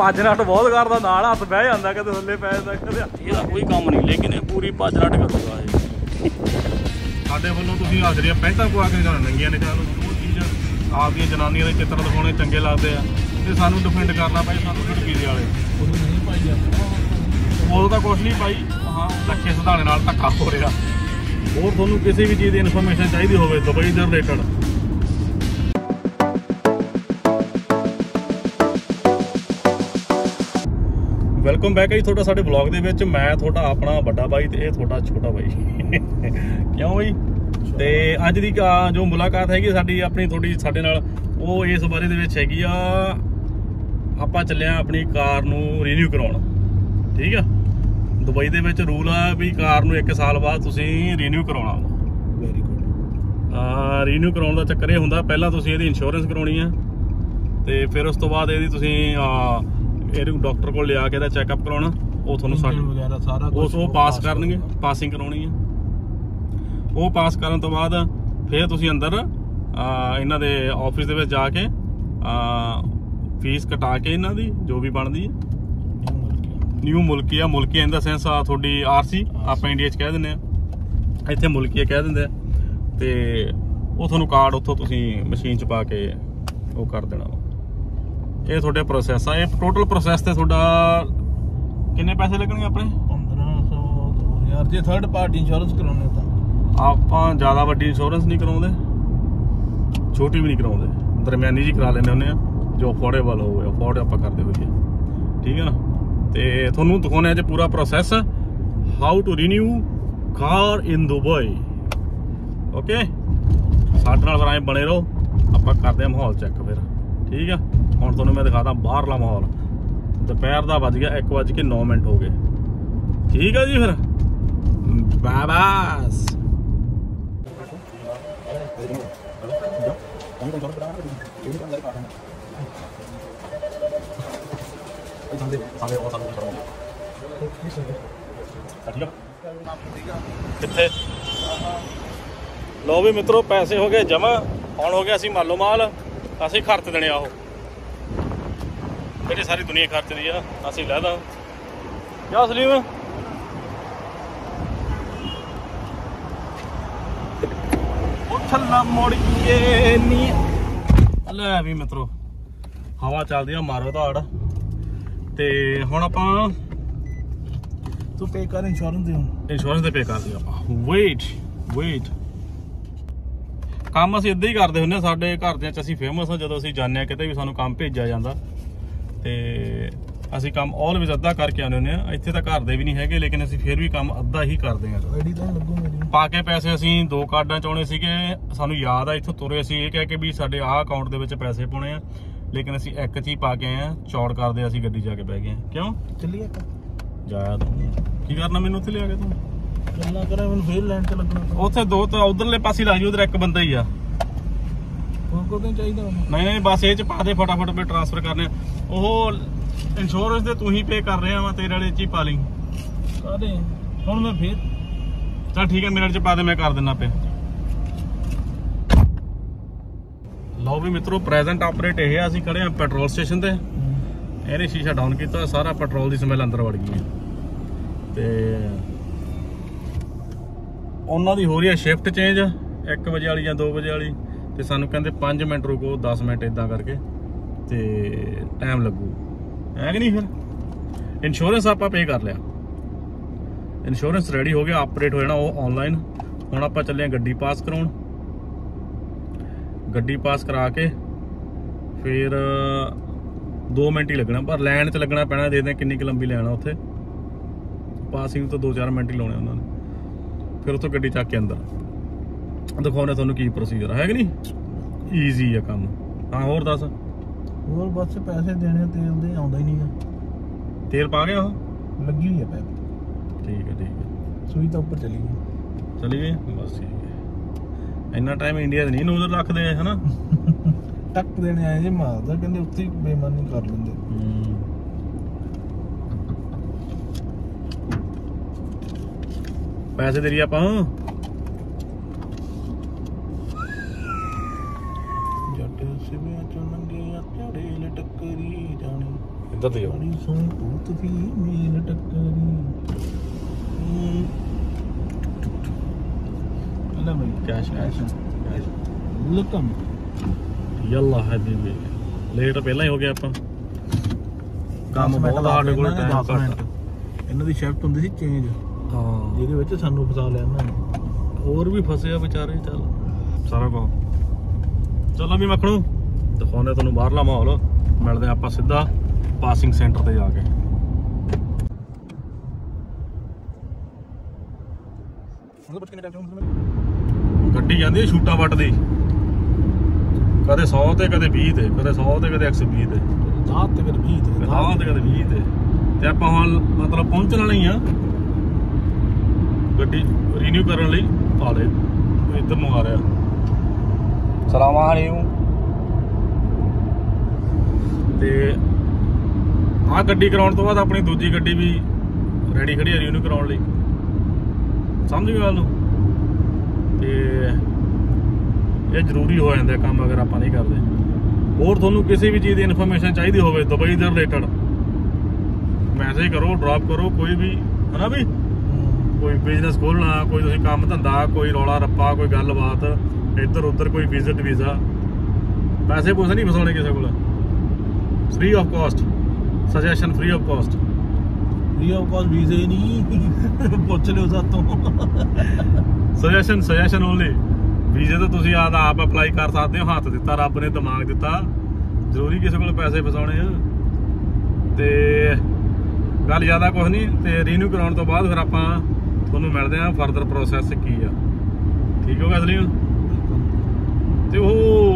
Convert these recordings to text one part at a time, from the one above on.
ਪੰਜ ਨਟ ਬਹੁਤ ਕਰਦਾ ਨਾਲ ਹੱਥ ਬਹਿ ਜਾਂਦਾ ਕਦੇ ਥੱਲੇ ਪੈ ਜਾਂਦਾ ਕਦੇ ਇਹਦਾ ਕੋਈ ਕੰਮ ਨਹੀਂ ਲੇਕਿਨ ਇਹ ਪੂਰੀ ਪੰਜ ਨਟ ਕਰੂਗਾ ਇਹ। ਸਾਡੇ ਵੱਲੋਂ ਤੁਸੀਂ ਹਾਜ਼ਰੀਆਂ ਪੈਂਟਾਂ ਪਵਾ ਕੇ ਜਾਣ ਨੰਗੀਆਂ ਨੇ ਸਾਨੂੰ ਉਹ ਚੀਜ਼ ਆਪਦੀਆਂ ਜਨਾਨੀਆਂ ਦੇ ਚਿੱਤਰ ਦਿਖਾਉਣੇ ਚੰਗੇ ਲੱਗਦੇ ਆ ਤੇ ਸਾਨੂੰ ਡਿਫੈਂਡ ਕਰਨਾ ਭਾਈ ਸਾਨੂੰ ਝਟਕੀਰੇ ਵਾਲੇ। ਉਦੋਂ ਤਾਂ ਕੁਛ ਨਹੀਂ ਭਾਈ ਹਾਂ ਲੱਖੇ ਸਿਧਾਣੇ ਨਾਲ ਧੱਕਾ ਹੋ ਰਿਹਾ। ਹੋਰ ਤੁਹਾਨੂੰ ਕਿਸੇ ਵੀ ਚੀਜ਼ ਦੀ ਇਨਫੋਰਮੇਸ਼ਨ ਚਾਹੀਦੀ ਹੋਵੇ ਦੁਬਈ ਦੇ ਰਿਲੇਟਡ ਵੈਲਕਮ ਬੈਕ ਹੈ ਜੀ ਤੁਹਾਡਾ ਸਾਡੇ ਵਲੌਗ ਦੇ ਵਿੱਚ। ਮੈਂ ਤੁਹਾਡਾ ਆਪਣਾ ਵੱਡਾ ਬਾਈ ਤੇ ਇਹ ਤੁਹਾਡਾ ਛੋਟਾ ਬਾਈ। ਕਿਉਂ ਬਈ? ਤੇ ਅੱਜ ਦੀ ਜੋ ਮੁਲਾਕਾਤ ਹੈਗੀ ਸਾਡੀ ਆਪਣੀ ਤੁਹਾਡੀ ਸਾਡੇ ਨਾਲ ਉਹ ਇਸ ਬਾਰੇ ਦੇ ਵਿੱਚ ਹੈਗੀ ਆ। ਆਪਾਂ ਚੱਲੇ ਆ ਆਪਣੀ ਕਾਰ ਨੂੰ ਰੀਨਿਊ ਕਰਾਉਣ। ਠੀਕ ਆ? ਦੁਬਈ ਦੇ ਵਿੱਚ ਰੂਲ ਆ ਵੀ ਕਾਰ ਨੂੰ 1 ਸਾਲ ਬਾਅਦ ਤੁਸੀਂ ਰੀਨਿਊ ਕਰਾਉਣਾ। ਵੈਰੀ ਗੁੱਡ ਆ ਰੀਨਿਊ ਕਰਾਉਣ ਦਾ ਚੱਕਰ ਇਹ ਹੁੰਦਾ ਪਹਿਲਾਂ ਤੁਸੀਂ ਇਹਦੀ ਇੰਸ਼ੋਰੈਂਸ ਕਰਾਉਣੀ ਆ। ਤੇ ਫਿਰ ਉਸ ਤੋਂ ਬਾਅਦ ਇਹਦੀ ਤੁਸੀਂ ਆ ਇਹਨੂੰ ਡਾਕਟਰ ਕੋਲ ਲਿਆ ਕੇ ਇਹਦਾ ਚੈੱਕਅਪ ਕਰਾਉਣਾ ਉਹ ਤੁਹਾਨੂੰ ਸਾਡੇ ਵਗੈਰਾ ਸਾਰਾ ਉਸ ਉਹ ਪਾਸ ਕਰਨਗੇ ਪਾਸਿੰਗ ਕਰਾਉਣੀ ਆ। ਉਹ ਪਾਸ ਕਰਨ ਤੋਂ ਬਾਅਦ ਫਿਰ ਤੁਸੀਂ ਅੰਦਰ ਇਹਨਾਂ ਦੇ ਆਫਿਸ ਦੇ ਵਿੱਚ ਜਾ ਕੇ ਫੀਸ ਕਟਾ ਕੇ ਇਹਨਾਂ ਦੀ ਜੋ ਵੀ ਬਣਦੀ ਹੈ ਨਿਊ ਮੁਲਕੀ ਆ ਮੁਲਕੀ ਇਨ ਦਾ ਸੈਂਸ ਆ ਤੁਹਾਡੀ ਆਰਸੀ ਆਪਾਂ ਇੰਡੀਆ 'ਚ ਕਹਿ ਦਿੰਦੇ ਆ। ਇੱਥੇ ਮੁਲਕੀ ਕਹਿ ਦਿੰਦੇ ਆ। ਤੇ ਉਹ ਤੁਹਾਨੂੰ ਕਾਰਡ ਉੱਥੋਂ ਤੁਸੀਂ ਮਸ਼ੀਨ 'ਚ ਪਾ ਕੇ ਉਹ ਕਰ ਦੇਣਾ ਵਾ। ਇਹ ਤੁਹਾਡੇ ਪ੍ਰੋਸੈਸ ਆ। ਇਹ ਟੋਟਲ ਪ੍ਰੋਸੈਸ ਤੇ ਤੁਹਾਡਾ ਕਿੰਨੇ ਪੈਸੇ ਲੱਗਣਗੇ ਆਪਣੇ? 1500 ਯਾਰ ਜੇ ਥਰਡ ਪਾਰਟੀ ਇੰਸ਼ੋਰੈਂਸ ਕਰਾਉਣੇ ਤਾਂ। ਆਪਾਂ ਜ਼ਿਆਦਾ ਵੱਡੀ ਇੰਸ਼ੋਰੈਂਸ ਨਹੀਂ ਕਰਾਉਂਦੇ। ਛੋਟੀ ਵੀ ਨਹੀਂ ਕਰਾਉਂਦੇ। ਦਰਮਿਆਨੀ ਜੀ ਕਰਾ ਲੈਂਦੇ ਹੁੰਦੇ ਆ ਜੋ ਅਫੋਰਡੇਬਲ ਹੋਵੇ ਅਫੋਰਡ ਆਪਾਂ ਕਰਦੇ ਹੋਈਏ। ਠੀਕ ਹੈ ਨਾ? ਤੇ ਤੁਹਾਨੂੰ ਦਿਖਾਉਣੇ ਅੱਜ ਪੂਰਾ process how to renew car in Dubai okay ਸਾਡੇ ਨਾਲ ਫਿਰ ਐਂ ਬਣੇ ਰਹੋ। ਆਪਾਂ ਕਰਦੇ ਆ ਮਾਹੌਲ ਚੈੱਕ ਫਿਰ। ਠੀਕ ਆ? ਹੁਣ ਤੁਹਾਨੂੰ ਮੈਂ ਦਿਖਾਦਾ ਬਾਹਰਲਾ ਮਾਹੌਲ। ਦੁਪਹਿਰ ਦਾ ਵੱਜ ਗਿਆ 1:09 ਮਿੰਟ ਹੋ ਗਏ। ਠੀਕ ਆ ਜੀ ਫਿਰ? ਬਾਬਾਸ ਕਿੱਥੇ? ਲੋ ਵੀ ਮਿੱਤਰੋ, ਪੈਸੇ ਹੋ ਗਏ ਜਮਾ ਹੁਣ ਹੋ ਗਿਆ ਅਸੀਂ ਮਾਲੋ ਮਾਲ ਅਸੀਂ ਖਰਚ ਦੇਣੇ ਆ ਉਹ। ਜਿਹੜੀ ਸਾਰੀ ਦੁਨੀਆ ਖਰਚਦੀ ਆ, ਅਸੀਂ ਲੈਦਾ ਜਾ ਸਲੀਮ। ਉੱਠਲਾ ਮੋੜੀਏ ਨੀ। ਲੈ ਵੀ ਮਿੱਤਰੋ, ਹਵਾ ਚੱਲਦੀ ਆ, ਮਾਰੋ ਧਾੜ। ਤੇ ਹੁਣ ਆਪਾਂ ਤੂੰ ਪੇ ਕਰ ਇੰਸ਼ੋਰੈਂਸ ਦੇ ਇੰਸ਼ੋਰੈਂਸ ਤੇ ਪੇ ਕਰਦੇ ਆਪਾਂ। ਵੇਟ ਵੇਟ ਕੰਮ ਅਸੀਂ ਇਦਾਂ ਹੀ ਕਰਦੇ ਹੁੰਦੇ ਹਾਂ ਸਾਡੇ ਘਰਦਿਆਂ ਚ ਅਸੀਂ ਫੇਮਸ ਆ, ਜਦੋਂ ਅਸੀਂ ਜਾਂਦੇ ਹਾਂ ਕਿਤੇ ਵੀ ਸਾਨੂੰ ਕੰਮ ਭੇਜਿਆ ਜਾਂਦਾ। ਤੇ ਅਸੀਂ ਕੰਮ ਆਲਵੇਜ਼ ਅੱਧਾ ਕਰਕੇ ਆਉਂਦੇ ਹੁੰਦੇ ਆ ਇੱਥੇ ਤਾਂ ਘਰ ਦੇ ਵੀ ਨਹੀਂ ਹੈਗੇ ਲੇਕਿਨ ਅਸੀਂ ਫਿਰ ਵੀ ਕੰਮ ਅੱਧਾ ਹੀ ਕਰਦੇ ਹਾਂ। ਆਈਡੀ ਤਾਂ ਲੱਗੂ ਮੇਰੀ। ਪਾ ਕੇ ਪੈਸੇ ਅਸੀਂ ਦੋ ਕਾਰਡਾਂ ਚਾਉਣੇ ਸੀਗੇ। ਸਾਨੂੰ ਯਾਦ ਆ ਇੱਥੋਂ ਤੁਰੇ ਅਸੀਂ ਇਹ ਕਹਿ ਕੇ ਵੀ ਸਾਡੇ ਆਹ ਅਕਾਊਂਟ ਦੇ ਵਿੱਚ ਪੈਸੇ ਪਾਉਣੇ ਆ। ਲੇਕਿਨ ਅਸੀਂ ਇੱਕ ਚ ਹੀ ਪਾ ਕੇ ਆਏ ਆ ਚੌੜ ਕਰਦੇ ਅਸੀਂ ਗੱਡੀ ਜਾ ਕੇ ਬਹਿ ਗਏ ਕਿਉਂ? ਚੱਲੀਏ ਕਾ ਜਾਇਆ ਤੂੰ। ਕੀ ਕਰਨਾ ਮੈਨੂੰ ਉੱਥੇ ਲਿਆ ਕੇ ਤੂੰ? ਗੱਲਾਂ ਕਰਾਂ ਮੈਨੂੰ ਫੇਰ ਲੈਣ ਤੇ ਲੱਗਣਾ। ਉੱਥੇ ਦੋ ਤਾਂ ਉਧਰਲੇ ਪਾਸੇ ਲੱਗ ਜੀ ਉਧਰ ਇੱਕ ਬੰਦਾ ਹੀ ਆ। ਹੋਰ ਕੋਈ ਨਹੀਂ ਚਾਹੀਦਾ ਨਹੀਂ ਨਹੀਂ ਬਸ ਇਹ ਚ ਪਾ ਦੇ ਫਟਾਫਟ ਪੇ ਟ੍ਰਾਂਸਫਰ ਕਰਨੇ ਆ। ਉਹ ਇੰਸ਼ੋਰੈਂਸ ਤੇ ਤੂੰ ਹੀ ਪੇ ਕਰ ਰਿਹਾ ਵਾ ਤੇਰੇ ਵਾਲੇ ਚ ਹੀ ਪਾ ਲਈ। ਕਾਦੇ ਹੁਣ ਮੈਂ ਫੇਰ ਚਲ ਠੀਕ ਹੈ ਮੇਰੇ ਵਾਲੇ ਚ ਪਾ ਦੇ ਮੈਂ ਕਰ ਦਿੰਨਾ ਪੇ ਲਓ ਵੀ ਮਿੱਤਰੋ ਪ੍ਰੈਜ਼ੈਂਟ ਆਪਰੇਟ ਇਹ ਆ ਅਸੀਂ ਖੜੇ ਆ ਪੈਟਰੋਲ ਸਟੇਸ਼ਨ ਤੇ। ਇਹਨੇ ਸ਼ੀਸ਼ਾ ਡਾਊਨ ਕੀਤਾ ਸਾਰਾ ਪੈਟਰੋਲ ਦੀ ਸਮੈਲ ਅੰਦਰ ਵੜ ਗਈ ਹੈ। ਤੇ ਉਹਨਾਂ ਦੀ ਹੋ ਰਹੀ ਹੈ ਸ਼ਿਫਟ ਚੇਂਜ 1 ਵਜੇ ਵਾਲੀ ਜਾਂ 2 ਵਜੇ ਵਾਲੀ। ਤੇ ਸਾਨੂੰ ਕਹਿੰਦੇ 5 ਮਿੰਟ ਰੁਕੋ 10 ਮਿੰਟ ਇਦਾਂ ਕਰਕੇ ਤੇ ਟਾਈਮ ਲੱਗੂ। ਹੈ ਕਿ ਨਹੀਂ ਫਿਰ? ਇੰਸ਼ੋਰੈਂਸ ਆਪਾਂ ਪੇ ਕਰ ਲਿਆ। ਇੰਸ਼ੋਰੈਂਸ ਰੈਡੀ ਹੋ ਗਿਆ ਆਪਰੇਟ ਹੋ ਜਾਣਾ ਉਹ ਆਨਲਾਈਨ ਹੁਣ ਆਪਾਂ ਚੱਲੇ ਆ ਗੱਡੀ ਪਾਸ ਕਰਾਉਣ। ਗੱਡੀ ਪਾਸ ਕਰਾ ਕੇ ਫਿਰ 2 ਮਿੰਟ ਹੀ ਲੱਗਣਾ। ਪਰ ਲਾਈਨ 'ਚ ਲੱਗਣਾ ਪੈਣਾ ਦੇਖਦੇ ਹਾਂ ਕਿੰਨੀ ਕੁ ਲੰਬੀ ਲਾਈਨ ਆ ਉੱਥੇ। ਪਾਸਿੰਗ ਤੋਂ 2-4 ਮਿੰਟ ਹੀ ਲਾਉਣੇ ਉਹਨਾਂ ਨੇ। ਫਿਰ ਉੱਥੋਂ ਗੱਡੀ ਚੱਕ ਕੇ ਅੰਦਰ। ਦਿਖਾਉਣੇ ਤੁਹਾਨੂੰ ਕੀ ਪ੍ਰੋਸੀਜਰ ਹੈ ਕਿ ਨਹੀਂ? ਈਜ਼ੀ ਆ ਕੰਮ। ਹਾਂ ਹੋਰ ਦੱਸ। ਹੋਰ ਬਸ ਪੈਸੇ ਦੇਣੇ ਤੇਲ ਦੇ ਆਉਂਦਾ ਹੀ ਨਹੀਂਗਾ। ਤੇਲ ਪਾ ਗਿਆ ਉਹ? ਲੱਗੀ ਹੋਈ ਹੈ ਪੈਪ। ਠੀਕ ਹੈ ਠੀਕ ਹੈ ਸੂਈ ਤਾਂ ਉੱਪਰ ਚਲੀ ਗਈ। ਚਲੀ ਗਈ? ਬਸ ਠੀਕ ਹੈ ਇੰਨਾ ਟਾਈਮ ਇੰਡੀਆ 'ਚ ਨਹੀਂ ਨੋਜ਼ਰ ਰੱਖਦੇ ਆ ਹਨਾ? ਟੱਕ ਦੇਣੇ ਆਏ ਜੇ ਮਾਰਦਾ ਕਹਿੰਦੇ ਉੱਥੇ ਬੇਮਾਨੀ ਕਰ ਲੈਂਦੇ। ਪੈਸੇ ਦੇ ਰਹੀ ਆਪਾਂ ਜੱਟ ਸਿਵਿਆਂ ਚੋਂ ਨੰਗੇ ਆ ਝੜੇ ਲਟਕਰੀ ਜਾਣੀ। ਇੱਧਰ ਦੀ ਆਓ। ਬੜੀ ਸੋਹਣੀ ਭੂਤ ਦੀ ਮੇਲ ਟੱਕਰੀ। ਅੱਲਾ ਮੈਂ ਕੈਸ਼ ਕੈਸ਼ ਕੈਸ਼ ਲੁਕਮ ਯੱਲਾ ਹਬੀਬੀ ਲੇਟ ਪਹਿਲਾਂ ਹੀ ਹੋ ਗਿਆ ਆਪਾਂ। ਕੰਮ ਬਹੁਤ ਆ ਸਾਡੇ ਕੋਲ ਟਾਈਮ ਘੱਟ। ਇਹਨਾਂ ਦੀ ਸ਼ਿਫਟ ਹੁੰਦੀ ਸੀ ਚੇਂਜ ਹਾਂ। ਜਿਹਦੇ ਵਿੱਚ ਸਾਨੂੰ ਫਸਾ ਲਿਆ ਇਹਨਾਂ ਨੇ। ਹੋਰ ਵੀ ਫਸੇ ਆ ਵਿਚਾਰੇ ਚੱਲ। ਸਾਰਾ ਕੁਝ ਚਲੋ ਵੀ ਮੱਖਣੂ ਦਿਖਾਉਂਦੇ ਤੁਹਾਨੂੰ ਬਾਹਰਲਾ ਮਾਹੌਲ। ਮਿਲਦੇ ਆਪਾਂ ਸਿੱਧਾ ਪਾਸਿੰਗ ਸੈਂਟਰ ਤੇ ਜਾ ਕੇ। ਗੱਡੀ ਜਾਂਦੀ ਹੈ ਛੂਟਾ ਵੱਟਦੀ। ਕਦੇ 100 ਤੇ ਕਦੇ 20 ਤੇ ਕਦੇ 100 ਤੇ ਕਦੇ 120 ਤੇ। ਦਾਤ ਤੇ ਕਰ 20 ਤੇ ਹਾਂ ਤੇ ਕਦੇ 20 ਤੇ। ਤੇ ਆਪਾਂ ਹੁਣ ਮਤਲਬ ਪਹੁੰਚਣ ਵਾਲੇ ਹੀ ਆ ਗੱਡੀ ਰੀਨਿਊ ਕਰਨ ਲਈ ਆ ਲੈ ਇੱਧਰ ਨੂੰ ਆ ਰਿਹਾ। ਸਲਾਮਾਂ ਹਲੀਮ ਤੇ ਆਹ ਗੱਡੀ ਕਰਾਉਣ ਤੋਂ ਬਾਅਦ ਆਪਣੀ ਦੂਜੀ ਗੱਡੀ ਵੀ ਰੈਡੀ ਖੜੀ ਹੈ ਰੀਨਿਊ ਕਰਾਉਣ ਲਈ। ਸਮਝ ਗਏ ਗੱਲ ਨੂੰ? ਤੇ ਇਹ ਜ਼ਰੂਰੀ ਹੋ ਜਾਂਦਾ ਕੰਮ ਅਗਰ ਆਪਾਂ ਨਹੀਂ ਕਰਦੇ। ਹੋਰ ਤੁਹਾਨੂੰ ਕਿਸੇ ਵੀ ਚੀਜ਼ ਦੀ ਇਨਫੋਰਮੇਸ਼ਨ ਚਾਹੀਦੀ ਹੋਵੇ, ਦੁਬਈ ਦੇ ਰਿਲੇਟਡ ਮੈਸੇਜ ਕਰੋ ਡ੍ਰੌਪ ਕਰੋ, ਕੋਈ ਵੀ, ਹਨਾ ਵੀ? ਕੋਈ ਬਿਜ਼ਨਸ ਖੋਲਣਾ, ਕੋਈ ਤੁਸੀਂ ਕੰਮ ਧੰਦਾ, ਕੋਈ ਰੌਲਾ ਰੱਪਾ, ਕੋਈ ਗੱਲਬਾਤ ਇੱਧਰ ਉੱਧਰ ਕੋਈ ਵਿਜ਼ਿਟ ਵੀਜ਼ਾ ਪੈਸੇ ਪੂਸੇ ਨਹੀਂ ਫਸਾਉਣੇ ਕਿਸੇ ਕੋਲ। Free of cost suggestion free of cost we of course ਵੀਜ਼ੇ ਨਹੀਂ। ਪੁੱਛ ਲਿਓ ਸਾਤੋਂ। ਸਜੈਸ਼ਨ ਸਜੈਸ਼ਨ ਓਨਲੀ ਵੀਜ਼ੇ ਤਾਂ ਤੁਸੀਂ ਆਪ ਆਪ ਅਪਲਾਈ ਕਰ ਸਕਦੇ ਹੋ ਹੱਥ ਦਿੱਤਾ ਰੱਬ ਨੇ ਦਿਮਾਗ ਦਿੱਤਾ। ਜ਼ਰੂਰੀ ਕਿਸੇ ਕੋਲ ਪੈਸੇ ਫਸਾਉਣੇ ਆ। ਤੇ ਗੱਲ ਜ਼ਿਆਦਾ ਕੁਝ ਨਹੀਂ ਤੇ ਰੀਨਿਊ ਕਰਾਉਣ ਤੋਂ ਬਾਅਦ ਫਿਰ ਆਪਾਂ ਤੁਹਾਨੂੰ ਮਿਲਦੇ ਆ ਫਰਦਰ ਪ੍ਰੋਸੈਸ ਕੀ ਆ। ਠੀਕ ਹੋ ਗਿਆ ਅਸਲੀ ਤੇ ਉਹ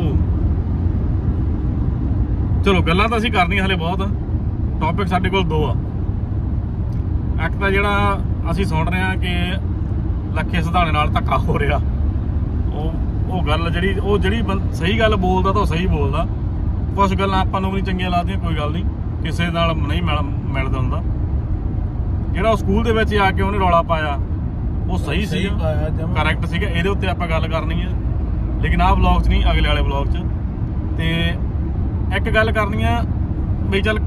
ਚਲੋ ਗੱਲਾਂ ਤਾਂ ਅਸੀਂ ਕਰਨੀਆਂ ਹਲੇ ਬਹੁਤ। ਟੌਪਿਕ ਸਾਡੇ ਕੋਲ ਦੋ ਆ। ਇੱਕ ਤਾਂ ਜਿਹੜਾ ਅਸੀਂ ਸੁਣ ਰਹੇ ਆ ਕਿ ਲੱਖੇ ਸਿਧਾਣੇ ਨਾਲ ਧੱਕਾ ਹੋ ਰਿਹਾ। ਉਹ ਉਹ ਗੱਲ ਜਿਹੜੀ ਉਹ ਜਿਹੜੀ ਸਹੀ ਗੱਲ ਬੋਲਦਾ ਤਾਂ ਸਹੀ ਬੋਲਦਾ। ਕੁਝ ਗੱਲਾਂ ਆਪਾਂ ਨੂੰ ਵੀ ਨਹੀਂ ਚੰਗੀਆਂ ਲੱਗਦੀਆਂ ਕੋਈ ਗੱਲ ਨਹੀਂ। ਕਿਸੇ ਨਾਲ ਨਹੀਂ ਮਿਲ ਮਿਲਦਾ ਹੁੰਦਾ। ਜਿਹੜਾ ਉਹ ਸਕੂਲ ਦੇ ਵਿੱਚ ਆ ਕੇ ਉਹਨੇ ਰੌਲਾ ਪਾਇਆ ਉਹ ਸਹੀ ਸੀ ਕਰੈਕਟ ਸੀਗਾ। ਇਹਦੇ ਉੱਤੇ ਆਪਾਂ ਗੱਲ ਕਰਨੀ ਹੈ ਲੇਕਿਨ ਆਹ ਵਲੌਗ 'ਚ ਨਹੀਂ ਅਗਲੇ ਵਾਲੇ ਵਲੌਗ 'ਚ। ਤੇ ਇੱਕ ਗੱਲ ਕਰਨੀ ਆ ਵੀ ਚੱਲ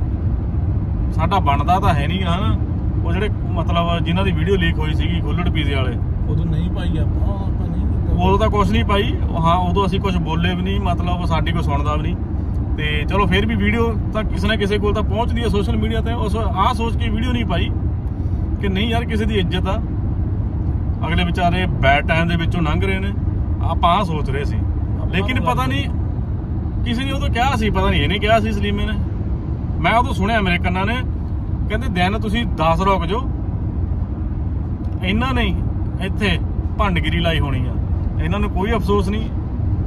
ਸਾਡਾ ਬਣਦਾ ਤਾਂ ਹੈ ਨਹੀਂ ਹਨਾ। ਉਹ ਜਿਹੜੇ ਮਤਲਬ ਜਿਨ੍ਹਾਂ ਦੀ ਵੀਡੀਓ ਲੀਕ ਹੋਈ ਸੀਗੀ ਖੁੱਲੜ ਪੀਜ਼ੇ ਵਾਲੇ। ਉਦੋਂ ਨਹੀਂ ਪਾਈ ਆਪਾਂ ਆਪਾਂ ਨਹੀਂ ਉਦੋਂ ਤਾਂ ਕੁਝ ਨਹੀਂ ਪਾਈ। ਹਾਂ ਉਦੋਂ ਅਸੀਂ ਕੁਝ ਬੋਲੇ ਵੀ ਨਹੀਂ ਮਤਲਬ ਸਾਡੀ ਕੋਈ ਸੁਣਦਾ ਵੀ ਨਹੀਂ। ਤੇ ਚਲੋ ਫਿਰ ਵੀ ਵੀਡੀਓ ਤਾਂ ਕਿਸੇ ਨਾ ਕਿਸੇ ਕੋਲ ਤਾਂ ਪਹੁੰਚਦੀ ਹੈ ਸੋਸ਼ਲ ਮੀਡੀਆ ਤੇ। ਉਸ ਆਹ ਸੋਚ ਕੇ ਵੀਡੀਓ ਨਹੀਂ ਪਾਈ ਕਿ ਨਹੀਂ ਯਾਰ ਕਿਸੇ ਦੀ ਇੱਜ਼ਤ ਆ। ਅਗਲੇ ਵਿਚਾਰੇ ਬੈਡ ਟਾਈਮ ਦੇ ਵਿੱਚੋਂ ਲੰਘ ਰਹੇ ਨੇ। ਆਪਾਂ ਆਹ ਸੋਚ ਰਹੇ ਸੀ। ਲੇਕਿਨ ਪਤਾ ਨਹੀਂ ਕਿਸੇ ਨੇ ਉਦੋਂ ਕਿਹਾ ਸੀ ਪਤਾ ਨਹੀਂ ਇਹਨੇ ਕਿਹਾ ਸੀ ਸਲੀਮੇ ਨੇ। ਮੈਂ ਉਦੋਂ ਸੁਣਿਆ ਮੇਰੇ ਕੰਨਾਂ ਨੇ ਕਹਿੰਦੇ ਦਿਨ ਤੁਸੀਂ 10 ਰੁਕ ਜਾਓ। ਇਹਨਾਂ ਨਹੀਂ ਇੱਥੇ ਭੰਡਗਿਰੀ ਲਾਈ ਹੋਣੀ ਆ। ਇਹਨਾਂ ਨੂੰ ਕੋਈ ਅਫਸੋਸ ਨਹੀਂ।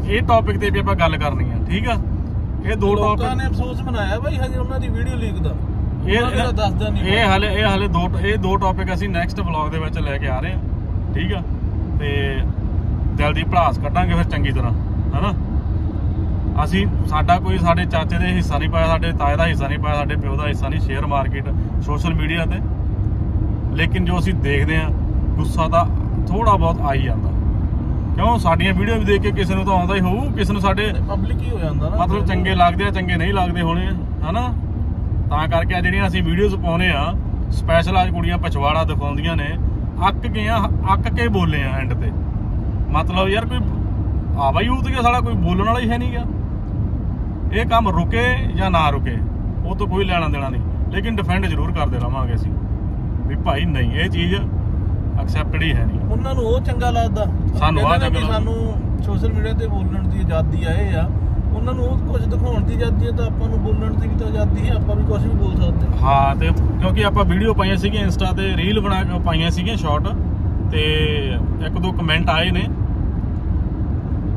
ਇਹ ਟੌਪਿਕ ਤੇ ਵੀ ਆਪਾਂ ਗੱਲ ਕਰਨੀ ਆ ਠੀਕ ਆ? ਇਹ ਦੋ ਟੌਪਿਕ ਨੇ ਅਫਸੋਸ ਮਨਾਇਆ ਬਾਈ ਹਜੇ ਉਹਨਾਂ ਦੀ ਵੀਡੀਓ ਲੀਕ ਦਾ। ਤਾਂ ਦੱਸਦਾ ਨਹੀਂ ਇਹ ਹਲੇ ਇਹ ਹਲੇ ਦੋ ਇਹ ਦੋ ਟੌਪਿਕ ਅਸੀਂ ਨੈਕਸਟ ਵਲੌਗ ਦੇ ਵਿੱਚ ਲੈ ਕੇ ਆ ਰਹੇ ਹਾਂ ਠੀਕ ਆ? ਤੇ ਦਿਲ ਦੀ ਭੜਾਸ ਕੱਢਾਂਗੇ ਫਿਰ ਚੰਗੀ ਤਰ੍ਹਾਂ ਹਨਾ? ਅਸੀਂ ਸਾਡਾ ਕੋਈ ਸਾਡੇ ਚਾਚੇ ਦੇ ਹਿੱਸਾ ਨਹੀਂ ਪਾਇਆ ਸਾਡੇ ਤਾਏ ਦਾ ਹਿੱਸਾ ਨਹੀਂ ਪਾਇਆ ਸਾਡੇ ਪਿਓ ਦਾ ਹਿੱਸਾ ਨਹੀਂ ਸ਼ੇਅਰ ਮਾਰਕੀਟ ਸੋਸ਼ਲ ਮੀਡੀਆ ਤੇ। ਲੇਕਿਨ ਜੋ ਅਸੀਂ ਦੇਖਦੇ ਆ ਗੁੱਸਾ ਤਾਂ ਥੋੜਾ ਬਹੁਤ ਆ ਹੀ ਜਾਂਦਾ। ਕਿਉਂ? ਸਾਡੀਆਂ ਵੀਡੀਓ ਵੀ ਦੇਖ ਕੇ ਕਿਸੇ ਨੂੰ ਤਾਂ ਆਉਂਦਾ ਹੀ ਹੋਊ ਕਿਸੇ ਨੂੰ ਸਾਡੇ ਪਬਲਿਕ ਹੀ ਹੋ ਜਾਂਦਾ ਨਾ। ਮਤਲਬ ਚੰਗੇ ਲੱਗਦੇ ਆ ਚੰਗੇ ਨਹੀਂ ਲੱਗਦੇ ਹੋਣੇ ਹਨਾ? ਤਾਂ ਕਰਕੇ ਆ ਜਿਹੜੀਆਂ ਅਸੀਂ ਵੀਡੀਓਜ਼ ਪਾਉਨੇ ਆ ਸਪੈਸ਼ਲ ਅੱਜ ਕੁੜੀਆਂ ਪਛਵਾੜਾ ਦਿਖਾਉਂਦੀਆਂ ਨੇ ਅੱਕ ਗਏ ਆ ਅੱਕ ਕੇ ਬੋਲੇ ਆ ਐਂਡ ਤੇ। ਮਤਲਬ ਯਾਰ ਕੋਈ ਆਵਾ ਯੂਥ ਗਿਆ ਸਾਲਾ ਕੋਈ ਬੋਲਣ ਵਾਲਾ ਹੀ ਹੈ ਨਹੀਂਗਾ ਇਹ ਕੰਮ ਰੁਕੇ ਜਾਂ ਨਾ ਰੁਕੇ ਉਹ ਤੋਂ ਕੋਈ ਲੈਣਾ ਦੇਣਾ ਨਹੀਂ। ਲੇਕਿਨ ਡਿਫੈਂਡ ਜ਼ਰੂਰ ਕਰਦੇ ਰਵਾਂਗੇ ਅਸੀਂ ਵੀ ਭਾਈ ਨਹੀਂ ਇਹ ਚੀਜ਼ ਐਕਸੈਪਟਡ ਹੀ ਹੈ ਨਹੀਂ। ਉਹਨਾਂ ਨੂੰ ਉਹ ਚੰਗਾ ਲੱਗਦਾ। ਸਾਨੂੰ ਵੀ ਚੰਗਾ ਸਾਨੂੰ ਸੋਸ਼ਲ ਮੀਡੀਆ ਤੇ ਬੋਲਣ ਦੀ ਆਜ਼ਾਦੀ ਆ ਇਹ ਆ। ਉਹਨਾਂ ਨੂੰ ਉਹ ਕੁਝ ਦਿਖਾਉਣ ਦੀ ਆਜ਼ਾਦੀ ਹੈ ਤਾਂ ਆਪਾਂ ਨੂੰ ਬੋਲਣ ਦੀ ਵੀ ਤਾਂ ਆਜ਼ਾਦੀ ਹੈ ਆਪਾਂ ਵੀ ਕੁਝ ਵੀ ਬੋਲ ਸਕਦੇ ਹਾਂ। ਹਾਂ ਤੇ ਕਿਉਂਕਿ ਆਪਾਂ ਵੀਡੀਓ ਪਾਈਆਂ ਸੀਗੀਆਂ ਇੰਸਟਾ ਤੇ ਰੀਲ ਬਣਾ ਕੇ ਪਾਈਆਂ ਸੀਗੀਆਂ ਸ਼ਾਰਟ ਤੇ ਇੱਕ ਦੋ ਕਮੈਂਟ ਆਏ ਨੇ।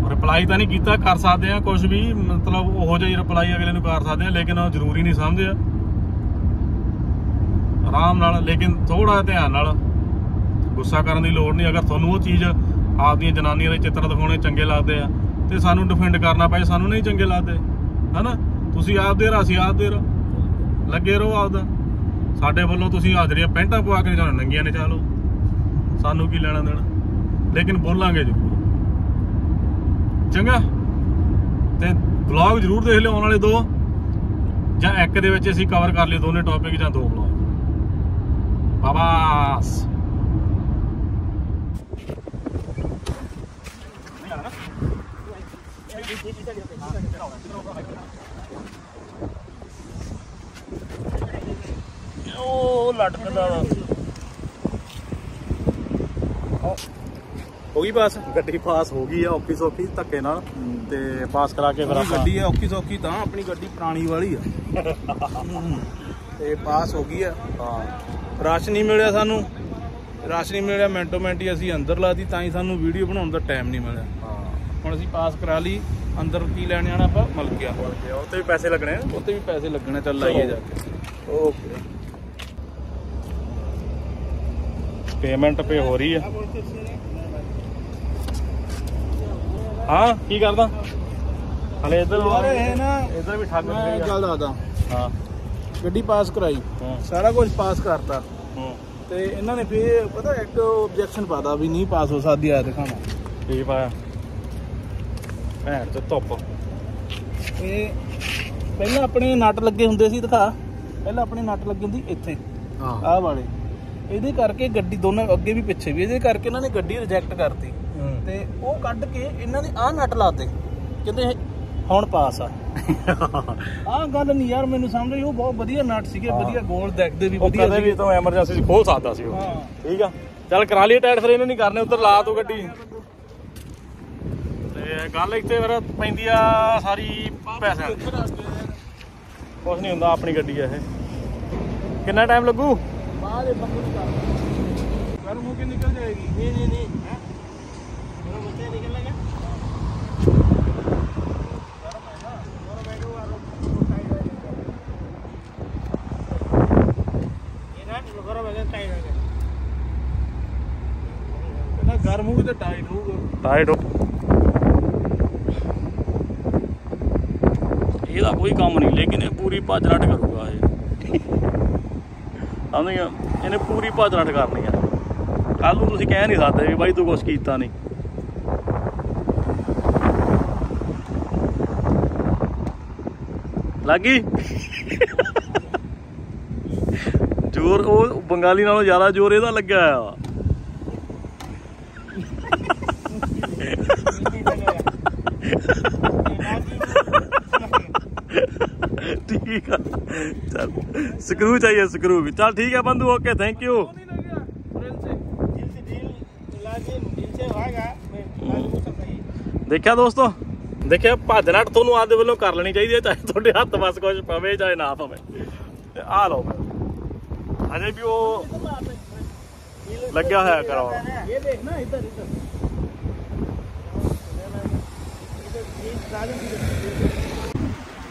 ਰਿਪਲਾਈ ਤਾਂ ਨਹੀਂ ਕੀਤਾ, ਕਰ ਸਕਦੇ ਆ ਕੁਝ ਵੀ, ਮਤਲਬ ਉਹੋ ਜਿਹੀ ਰਿਪਲਾਈ ਅਗਲੇ ਨੂੰ ਕਰ ਸਕਦੇ ਆ, ਲੇਕਿਨ ਉਹ ਜ਼ਰੂਰੀ ਨਹੀਂ ਸਮਝਿਆ ਆਰਾਮ ਨਾਲ, ਲੇਕਿਨ ਥੋੜਾ ਧਿਆਨ ਨਾਲ ਗੁੱਸਾ ਕਰਨ ਦੀ ਲੋੜ ਨਹੀਂ, ਅਗਰ ਤੁਹਾਨੂੰ ਉਹ ਚੀਜ਼ ਆਪਦੀਆਂ ਜਨਾਨੀਆਂ ਦੇ ਚਿੱਤਰ ਦਿਖਾਉਣੇ ਚੰਗੇ ਲੱਗਦੇ ਆ, ਤੇ ਸਾਨੂੰ ਡਿਫੈਂਡ ਕਰਨਾ ਪਏ, ਸਾਨੂੰ ਨਹੀਂ ਚੰਗੇ ਲੱਗਦੇ, ਹਨਾ? ਤੁਸੀਂ ਆਪਦੇ ਦੇ ਅਸੀਂ ਆਪ ਦੇ ਰਹੋ। ਲੱਗੇ ਰਹੋ ਆਪਦਾ। ਸਾਡੇ ਵੱਲੋਂ ਤੁਸੀਂ ਹਾਜ਼ਰੀਆਂ ਪੈਂਟਾਂ ਪਵਾ ਕੇ ਜਾਣ, ਨੰਗੀਆਂ ਨੇ ਚਾਲੋ ਸਾਨੂੰ ਕੀ ਲੈਣਾ ਦੇਣਾ? ਲੇਕਿਨ ਬੋਲਾਂਗੇ ਜ਼ਰੂਰ। ਚੰਗਾ। ਤੇ ਵਲੌਗ ਜ਼ਰੂਰ ਦੇਖ ਲਿਓ ਆਉਣ ਵਾਲੇ ਦੋ। ਜਾਂ ਇੱਕ ਦੇ ਵਿੱਚ ਅਸੀਂ ਕਵਰ ਕਰ ਲਈਏ ਦੋਨੇ ਟੌਪਿਕ ਜਾਂ ਦੋ ਬਲੌਗ ਬਾਬਾਸ। ਉਹ ਲੱਟ ਪੈਂਦਾ ਵਾ ਹੋ ਗਈ ਪਾਸ? ਗੱਡੀ ਪਾਸ ਹੋ ਗਈ ਆ ਔਖੀ ਸੌਖੀ ਧੱਕੇ ਨਾਲ। ਤੇ ਪਾਸ ਕਰਾ ਕੇ ਫਿਰ ਆਪਾਂ ਗੱਡੀ ਆ ਔਖੀ ਸੌਖੀ ਤਾਂ ਆਪਣੀ ਗੱਡੀ ਪੁਰਾਣੀ ਵਾਲੀ ਆ। ਤੇ ਪਾਸ ਹੋ ਗਈ ਆ। ਹਾਂ। ਰਸ਼ ਨਹੀਂ ਮਿਲਿਆ ਸਾਨੂੰ। ਰਸ਼ ਨਹੀਂ ਮਿਲਿਆ ਮਿੰਟੋ ਮਿੰਟ ਅਸੀਂ ਅੰਦਰ ਲਾਤੀ ਤਾਂ ਹੀ ਸਾਨੂੰ ਵੀਡੀਓ ਬਣਾਉਣ ਦਾ ਟਾਈਮ ਨਹੀਂ ਮਿਲਿਆ। ਹਾਂ। ਹੁਣ ਅਸੀਂ ਪਾਸ ਕਰਾ ਲਈ ਅੰਦਰ ਕੀ ਲੈਣ ਜਾਣਾ ਆਪਾਂ? ਮਲਕਿਆ ਤੇ ਉਹ ਤੇ ਵੀ ਪੈਸੇ ਲੱਗਣੇ ਆ। ਉੱਤੇ ਵੀ ਪੈਸੇ ਲੱਗਣੇ ਚੱਲ ਲਾਈਏ ਜਾ ਕੇ। ਓਕੇ। ਪੇਮੈਂਟ ਪੇ ਹੋ ਰਹੀ ਹੈ ਹਾਂ? ਕੀ ਕਰਦਾ? ਹਲੇ ਇੱਧਰ ਯਾਰ ਇਹ ਨਾ ਇੱਧਰ ਵੀ ਠੱਗ ਮੈਂ ਗੱਲ ਦੱਸਦਾ। ਹਾਂ। ਗੱਡੀ ਪਾਸ ਕਰਾਈ। ਸਾਰਾ ਕੁਝ ਪਾਸ ਕਰਤਾ। ਹੂੰ। ਤੇ ਇਹਨਾਂ ਨੇ ਫੇਰ ਪਤਾ ਇੱਕ ਆਬਜੈਕਸ਼ਨ ਪਾਦਾ ਵੀ ਨਹੀਂ ਪਾਸ ਹੋ ਸਕਦੀ ਆ ਦਿਖਾਣਾ ਕੀ ਪਾਇਆ? ਭੈਣ ਚ ਧੁੱਪ। ਇਹ ਪਹਿਲਾਂ ਆਪਣੇ ਨਟ ਲੱਗੇ ਹੁੰਦੇ ਸੀ ਦਿਖਾ। ਪਹਿਲਾਂ ਆਪਣੇ ਨਟ ਲੱਗੇ ਹੁੰਦੀ ਇੱਥੇ। ਹਾਂ। ਆਹ ਵਾਲੇ। ਇਹਦੇ ਕਰਕੇ ਗੱਡੀ ਦੋਨਾਂ ਅੱਗੇ ਵੀ ਪਿੱਛੇ ਵੀ ਇਹਦੇ ਕਰਕੇ ਇਹਨਾਂ ਨੇ ਗੱਡੀ ਰਿਜੈਕਟ ਕਰਤੀ। ਤੇ ਉਹ ਕੱਢ ਕੇ ਇਹਨਾਂ ਨੇ ਆਹ ਨਟ ਲਾਤੇ ਕਹਿੰਦੇ ਹੁਣ ਪਾਸ ਆ। ਆਹ ਗੱਲ ਨਹੀਂ ਯਾਰ ਮੈਨੂੰ ਸਮਝ ਆਈ ਉਹ ਬਹੁਤ ਵਧੀਆ ਨਟ ਸੀਗੇ। ਵਧੀਆ ਗੋਲ ਦੇਖਦੇ ਵੀ ਉਹ ਵਧੀਆ ਕਦੇ ਵੀ ਤੋਂ ਐਮਰਜੈਂਸੀ ਚ ਖੋਲ ਸਕਦਾ ਸੀ ਉਹ। ਠੀਕ ਆ। ਚੱਲ ਕਰਾ ਲਈ ਟਾਇਰ ਫਿਰ ਇਹਨੇ ਨਹੀਂ ਕਰਨੇ ਉੱਧਰ ਲਾ ਤੂੰ ਗੱਡੀ। ਤੇ ਗੱਲ ਇੱਥੇ ਫਿਰ ਪੈਂਦੀ ਆ ਸਾਰੀ ਪੈਸਿਆਂ ਦੀ। ਕੁਛ ਨਹੀਂ ਹੁੰਦਾ ਆਪਣੀ ਗੱਡੀ ਆ ਇਹ। ਕਿੰਨਾ ਟਾਈਮ ਲੱਗੂ? ਬਾਹਰ ਇਹ ਬੰਦ ਕਰ ਕਰ ਮੂੰਹ ਕੇ ਨਿਕਲ ਜਾਏਗੀ ਨਹੀਂ ਨਹੀਂ ਨਹੀਂ ਮੇਰਾ ਬੱਚਾ ਨਿਕਲ ਲਗਾ ਗਰਮ ਹੋਊ ਤੇ ਟਾਈਟ ਹੋਊਗਾ ਟਾਈਟ ਹੋ ਇਹਦਾ ਕੋਈ ਕੰਮ ਨਹੀਂ ਲੇਕਿਨ ਇਹ ਪੂਰੀ ਭੱਜ ਨੱਠ ਕਰੂਗਾ ਇਹ ਸਮਝ ਗਿਆ ਇਹਨੇ ਪੂਰੀ ਭੱਜ ਨੱਠ ਕਰਨੀ ਆ। ਕੱਲ ਨੂੰ ਤੁਸੀਂ ਕਹਿ ਨਹੀਂ ਸਕਦੇ ਵੀ ਬਾਈ ਤੂੰ ਕੁਛ ਕੀਤਾ ਨਹੀਂ। ਲੱਗੀ? ਜ਼ੋਰ, ਉਹ ਬੰਗਾਲੀ ਨਾਲੋਂ ਜ਼ਿਆਦਾ ਜ਼ੋਰ ਇਹਦਾ ਲੱਗਾ ਆ। दिल से दिल लाके दिल से होगा मैं वो सब सही ਦੇਖਿਆ ਦੋਸਤੋ ਦੇਖਿਆ ਭੱਜ ਨੱਠ ਤੁਹਾਨੂੰ ਆਪਦੇ ਵੱਲੋਂ ਕਰ ਲੈਣੀ ਚਾਹੀਦੀ ਹੈ ਚਾਹੇ ਤੁਹਾਡੇ ਹੱਥ ਬਸ ਕੁਝ ਪਵੇ ਚਾਹੇ ਨਾ ਪਵੇ ਤੇ ਆ ਲਓ ਅਜੇ ਵੀ ਉਹ ਲੱਗਿਆ ਹੋਇਆ ਕਰਾਉਣਾ ये देखना इधर इधर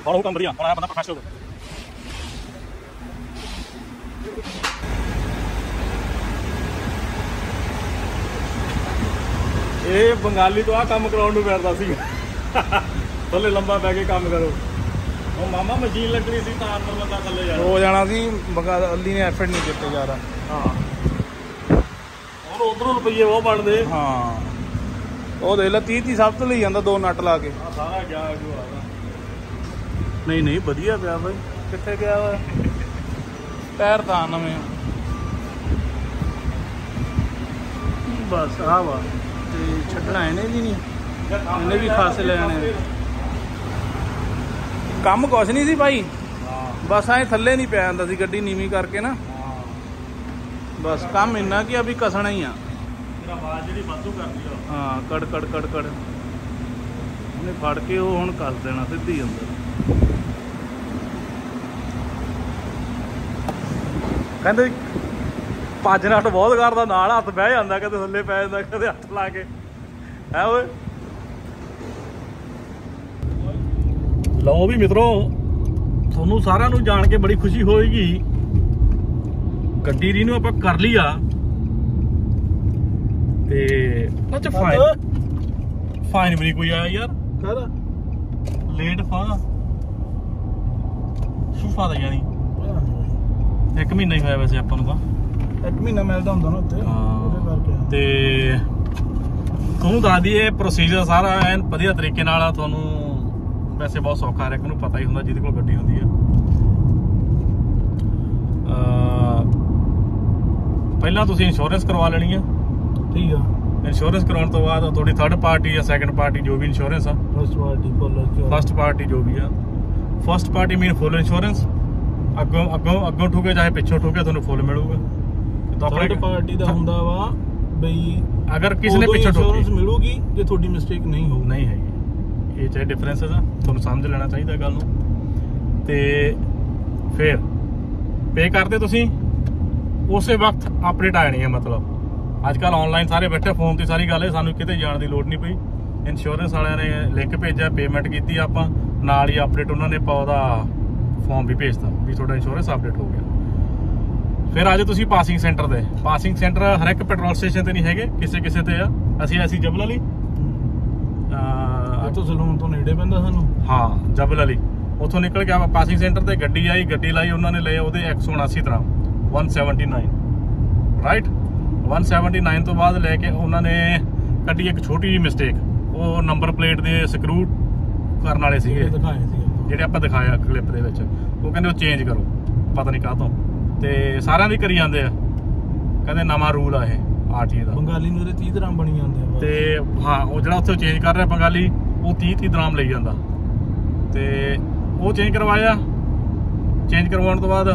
ਹੁਣ ਉਹ ਕੰਮ ਵਧੀਆ ਹੁਣ ਆਇਆ ਬੰਦਾ ਪ੍ਰੋਫੈਸ਼ਨਲ ਇਹ ਬੰਗਾਲੀ ਤੋਂ ਆ ਕੰਮ ਕਰਾਉਣ ਨੂੰ ਫਿਰਦਾ ਸੀ। ਥੱਲੇ ਲੰਬਾ ਪੈ ਕੇ ਕੰਮ ਕਰੋ। ਉਹ ਮਾਮਾ ਮਸ਼ੀਨ ਲੱਗਣੀ ਸੀ ਤਾਂ ਅੰਦਰ ਬੰਦਾ ਥੱਲੇ ਜਾ ਹੋ ਜਾਣਾ ਸੀ ਬਗਾ ਅੱਲੀ ਨੇ ਐਫਰਟ ਨਹੀਂ ਕੀਤੇ ਜ਼ਿਆਦਾ। ਹਾਂ। ਹੁਣ ਉਧਰੋਂ ਰੁਪਈਏ ਉਹ ਬਣਦੇ। ਹਾਂ। ਉਹ ਦੇਖ ਲੈ 30 30 ਸਭ ਤੋਂ ਲਈ ਜਾਂਦਾ ਦੋ ਨਟ ਲਾ ਕੇ। ਆ ਸਾਰਾ ਗਿਆ ਜੋ ਆਦਾ ਨਹੀਂ ਨਹੀਂ ਵਧੀਆ ਪਿਆ ਬਾਈ। ਕਿੱਥੇ ਗਿਆ ਵਾ? ਟਾਇਰ ਤਾਂ ਨਵੇਂ ਆ। ਬਸ ਆ ਵਾ। ਤੇ ਛੱਡਣਾ ਇਹਨੇ ਵੀ ਨਹੀਂ। ਇਹਨੇ ਵੀ ਖਾਸੇ ਲੈ ਜਾਣੇ ਆ। ਕੰਮ ਕੁਛ ਨਹੀਂ ਸੀ ਭਾਈ। ਬਸ ਐ ਥੱਲੇ ਨਹੀਂ ਪਿਆ ਜਾਂਦਾ ਸੀ ਗੱਡੀ ਨੀਵੀਂ ਕਰਕੇ ਨਾ। ਬਸ ਕੰਮ ਇੰਨਾ ਕਿ ਅਭੀ ਕਸਣਾ ਹੀ ਆ। ਮੇਰਾ ਆਵਾਜ਼ ਜਿਹੜੀ ਵਾਧੂ ਕਰਦੀ ਆ। ਹਾਂ ਕੜ ਕੜ ਕੜ ਕੜ। ਉਹਨੇ ਫੜ ਕੇ ਉਹ ਹੁਣ ਕੱਸ ਦੇਣਾ ਸਿੱਧੀ ਅੰਦਰ। ਕਹਿੰਦੇ ਭੱਜ ਨੱਠ ਬਹੁਤ ਕਰਦਾ ਨਾਲ ਹੱਥ ਬਹਿ ਜਾਂਦਾ ਕਦੇ ਥੱਲੇ ਪੈ ਜਾਂਦਾ ਕਦੇ ਹੱਥ ਲਾ ਕੇ। ਹੈ ਓਏ? ਲਓ ਵੀ ਮਿੱਤਰੋ ਤੁਹਾਨੂੰ ਸਾਰਿਆਂ ਨੂੰ ਜਾਣ ਕੇ ਬੜੀ ਖੁਸ਼ੀ ਹੋਏਗੀ। ਗੱਡੀ ਰੀ ਨੂੰ ਆਪਾਂ ਕਰ ਲਈ ਆ। ਤੇ ਅੱਛਾ ਫਾਈਨ ਫਾਈਨ ਵੀ ਕੋਈ ਆਇਆ ਯਾਰ। ਕਰ ਲੇਟ ਫਾ ਸ਼ੂਫਾ ਦਾ ਯਾਨੀ। ਇੱਕ ਮਹੀਨਾ ਹੀ ਹੋਇਆ ਵੈਸੇ ਆਪਾਂ ਨੂੰ ਤਾਂ। ਇੱਕ ਮਹੀਨਾ ਮਿਲਦਾ ਹੁੰਦਾ ਨਾ ਉੱਤੇ ਤੇ ਤੁਹਾਨੂੰ ਦੱਸ ਦਈਏ ਪ੍ਰੋਸੀਜਰ ਸਾਰਾ ਐਨ ਵਧੀਆ ਤਰੀਕੇ ਨਾਲ ਆ ਤੁਹਾਨੂੰ ਵੈਸੇ ਬਹੁਤ ਸੌਖਾ ਹਰ ਇੱਕ ਪਤਾ ਹੀ ਹੁੰਦਾ ਜਿਹਦੇ ਕੋਲ ਗੱਡੀ ਹੁੰਦੀ ਆ। ਪਹਿਲਾਂ ਤੁਸੀਂ ਇੰਸ਼ੋਰੈਂਸ ਕਰਵਾ ਲੈਣੀ ਆ। ਠੀਕ ਆ। ਇੰਸ਼ੋਰੈਂਸ ਕਰਾਉਣ ਤੋਂ ਬਾਅਦ ਤੁਹਾਡੀ ਥਰਡ ਪਾਰਟੀ ਜਾਂ ਸੈਕੰਡ ਪਾਰਟੀ ਜੋ ਵੀ ਇੰਸ਼ੋਰੈਂਸ ਆ। First party full first party ਜੋ ਵੀ ਆ। First party mean full insurance ਅੱਗੋਂ ਅੱਗੋਂ ਅੱਗੋਂ ਠੋਕੇ ਚਾਹੇ ਪਿੱਛੋਂ ਠੋਕੇ ਤੁਹਾਨੂੰ ਫੁੱਲ ਮਿਲੂਗਾ। ਤਾਂ ਆਪਣੇ ਪਾਰਟੀ ਦਾ ਹੁੰਦਾ ਵਾ ਬਈ ਅਗਰ ਕਿਸੇ ਨੇ ਪਿੱਛੋਂ ਠੋਕੀ। ਮਿਲੂਗੀ ਜੇ ਤੁਹਾਡੀ ਮਿਸਟੇਕ ਨਹੀਂ ਹੋਊ। ਨਹੀਂ ਹੈਗੀ। ਇਹ ਚਾਹੇ ਡਿਫਰੈਂਸਸ ਆ ਤੁਹਾਨੂੰ ਸਮਝ ਲੈਣਾ ਚਾਹੀਦਾ ਗੱਲ ਨੂੰ। ਤੇ ਫਿਰ ਪੇ ਕਰਦੇ ਤੁਸੀਂ। ਉਸੇ ਵਕਤ ਅਪਡੇਟ ਆ ਜਾਣੀ ਹੈ ਮਤਲਬ। ਅੱਜ ਕੱਲ ਆਨਲਾਈਨ ਸਾਰੇ ਬੈਠੇ ਫੋਨ ਤੇ ਸਾਰੀ ਗੱਲ ਹੈ ਸਾਨੂੰ ਕਿਤੇ ਜਾਣ ਦੀ ਲੋੜ ਨਹੀਂ ਪਈ। ਇੰਸ਼ੋਰੈਂਸ ਵਾਲਿਆਂ ਨੇ ਲਿੰਕ ਭੇਜਿਆ ਪੇਮੈਂਟ ਕੀਤੀ ਆਪਾਂ। ਨਾਲ ਹੀ ਅਪਡੇਟ ਉਹਨਾਂ ਨੇ ਪਾ ਉਹਦਾ ਫਾਰਮ ਵੀ ਭੇਜਤਾ ਵੀ ਤੁਹਾਡਾ ਇੰਸ਼ੋਰੈਂਸ ਅਪਡੇਟ ਹੋ ਗਿਆ। ਫਿਰ ਆਜੋ ਤੁਸੀਂ ਪਾਸਿੰਗ ਸੈਂਟਰ ਦੇ। ਪਾਸਿੰਗ ਸੈਂਟਰ ਹਰ ਇੱਕ ਪੈਟਰੋਲ ਸਟੇਸ਼ਨ ਤੇ ਨਹੀਂ ਹੈਗੇ ਕਿਸੇ ਕਿਸੇ ਤੇ ਆ। ਅਸੀਂ ਅਸੀਂ ਜਬਲ ਅਲੀ ਅਹ, ਇੱਥੋਂ ਸਲੂਨ ਤੋਂ ਨੇੜੇ ਪੈਂਦਾ ਸਾਨੂੰ। ਹਾਂ ਜਬਲ ਅਲੀ ਉੱਥੋਂ ਨਿਕਲ ਕੇ ਆਪਾਂ ਪਾਸਿੰਗ ਸੈਂਟਰ ਤੇ ਗੱਡੀ ਆਈ ਗੱਡੀ ਲਾਈ ਉਹਨਾਂ ਨੇ ਲਏ ਉਹਦੇ 179 ਤਰ੍ਹਾਂ। 179 ਰਾਈਟ 179 ਤੋਂ ਬਾਅਦ ਲੈ ਕੇ ਉਹਨਾਂ ਨੇ ਕੱਢੀ ਇੱਕ ਛੋਟੀ ਜਿਹੀ ਮਿਸਟੇਕ ਉਹ ਨੰਬਰ ਪਲੇਟ ਦੇ ਸਕਰੂ ਕਰਨ ਵਾਲੇ ਸੀਗੇ। ਦਿਖਾਏ ਸੀ। ਜਿਹੜੇ ਆਪਾਂ ਦਿਖਾਇਆ ਕਲਿੱਪ ਦੇ ਵਿੱਚ ਉਹ ਕਹਿੰਦੇ ਉਹ ਚੇਂਜ ਕਰੋ ਪਤਾ ਨਹੀਂ ਕਾਹਤੋਂ। ਤੇ ਸਾਰਿਆਂ ਦੀ ਕਰੀ ਜਾਂਦੇ ਆ। ਕਹਿੰਦੇ ਨਵਾਂ ਰੂਲ ਆ ਇਹ ਆਰਟੀਏ ਦਾ। ਬੰਗਾਲੀ ਨੂੰ ਇਹਦੇ 30 ਤਰ੍ਹਾਂ ਬਣੀ ਜਾਂਦੇ ਆ ਤੇ ਹਾਂ ਉਹ ਜਿਹੜਾ ਉੱਥੇ ਚੇਂਜ ਕਰ ਰਿਹਾ ਬੰਗਾਲੀ ਉਹ 30 30 ਦਰਾਮ ਲਈ ਜਾਂਦਾ। ਤੇ ਉਹ ਚੇਂਜ ਕਰਵਾਇਆ। ਚੇਂਜ ਕਰਵਾਉਣ ਤੋਂ ਬਾਅਦ